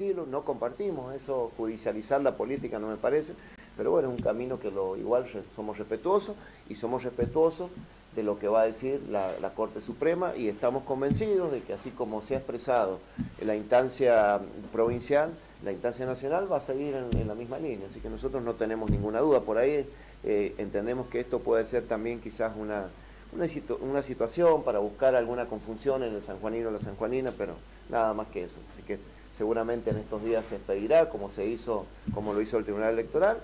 no compartimos eso, judicializar la política no me parece, pero bueno, es un camino que lo igual somos respetuosos y somos respetuosos de lo que va a decir la, Corte Suprema y estamos convencidos de que así como se ha expresado en la instancia provincial, la instancia nacional va a seguir en, la misma línea, así que nosotros no tenemos ninguna duda. Por ahí eh, entendemos que esto puede ser también quizás una, una, situación para buscar alguna confusión en el sanjuanino o la sanjuanina, pero nada más que eso. Así que seguramente en estos días se expedirá como se hizo, como lo hizo el Tribunal Electoral.